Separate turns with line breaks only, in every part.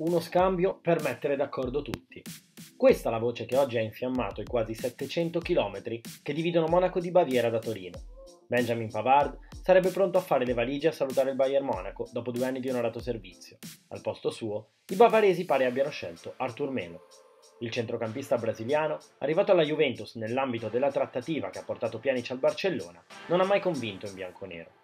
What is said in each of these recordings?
Uno scambio per mettere d'accordo tutti. Questa è la voce che oggi ha infiammato i quasi 700 km che dividono Monaco di Baviera da Torino. Benjamin Pavard sarebbe pronto a fare le valigie e a salutare il Bayern Monaco dopo due anni di onorato servizio. Al posto suo, i bavaresi pare abbiano scelto Artur Melo. Il centrocampista brasiliano, arrivato alla Juventus nell'ambito della trattativa che ha portato Pjanic al Barcellona, non ha mai convinto in bianconero.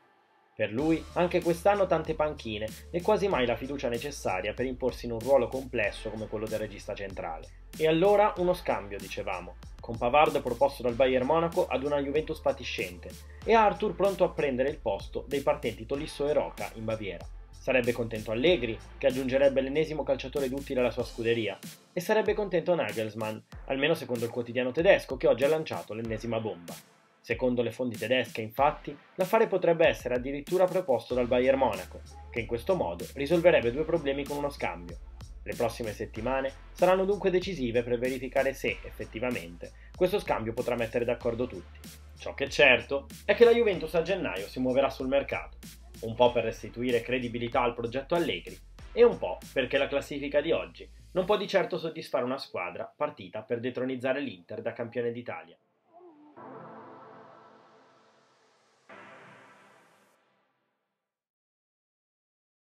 Per lui, anche quest'anno tante panchine e quasi mai la fiducia necessaria per imporsi in un ruolo complesso come quello del regista centrale. E allora uno scambio, dicevamo, con Pavard proposto dal Bayern Monaco ad una Juventus patiscente e Arthur pronto a prendere il posto dei partenti Tolisso e Roca in Baviera. Sarebbe contento Allegri, che aggiungerebbe l'ennesimo calciatore d'utile alla sua scuderia, e sarebbe contento Nagelsmann, almeno secondo il quotidiano tedesco che oggi ha lanciato l'ennesima bomba. Secondo le fonti tedesche, infatti, l'affare potrebbe essere addirittura proposto dal Bayern Monaco, che in questo modo risolverebbe due problemi con uno scambio. Le prossime settimane saranno dunque decisive per verificare se, effettivamente, questo scambio potrà mettere d'accordo tutti. Ciò che è certo è che la Juventus a gennaio si muoverà sul mercato, un po' per restituire credibilità al progetto Allegri e un po' perché la classifica di oggi non può di certo soddisfare una squadra partita per detronizzare l'Inter da campione d'Italia.